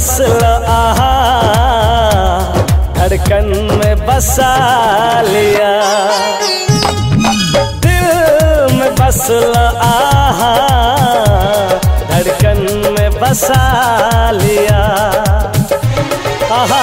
बसल आहा, धड़कन में बसा लिया। दिल में बसल आहा, धड़कन में बसा लिया। आहा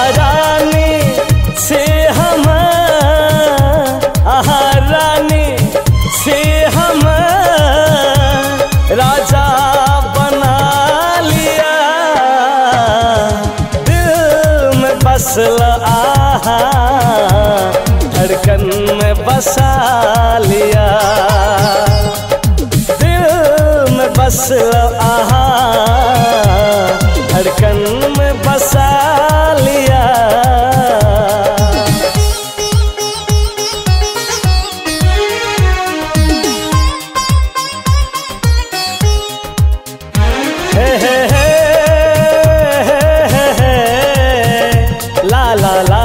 में बसल आहा धड़कन में बसा लिया। दिल में बसल आहा धड़कन में बसा हे ला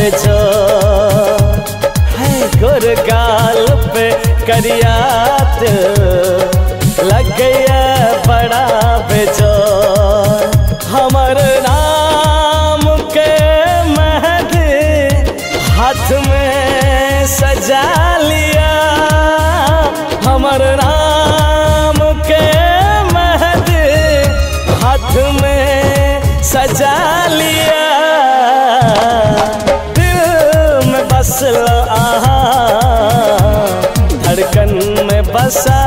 बेजो है गुर गाल पे करिया दिल लग गया बड़ा बेजोर। हमर नाम के मेहंदी हाथ में सजा लिया। हमर नाम के मेहंदी हाथ में सजा लिया। बसल आहा। धड़कन में बसा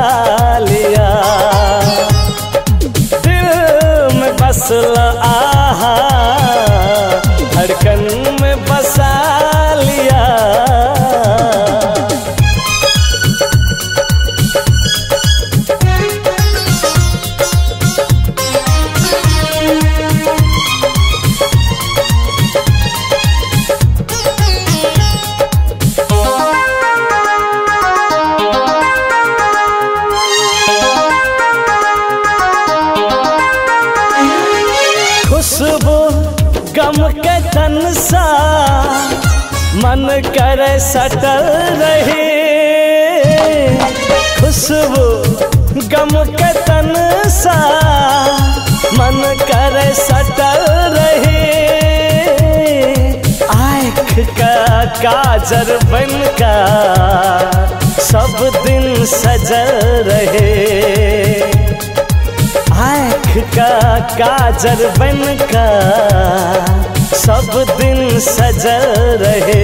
लिया। दिल में बसल आहा। धड़कन में बसा खुशबू गम के तन सा मन करे सटल रही। खुशबू गम के तन सा मन करे सटल रही। आँख का काजर बन का सब दिन सजल रहे। आँख का काजर बन का सब दिन सजल रहे।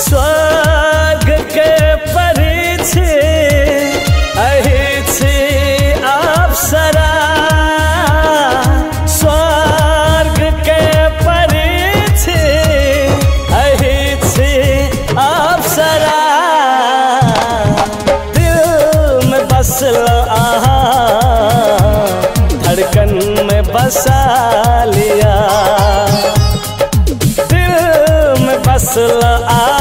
स्वर्ग के परिछे अहिछे अप्सरा। स्वर्ग के परिछे अहिछे अप्सरा। दिल में बसल आहा बसा लिया। दिल में बसला आहा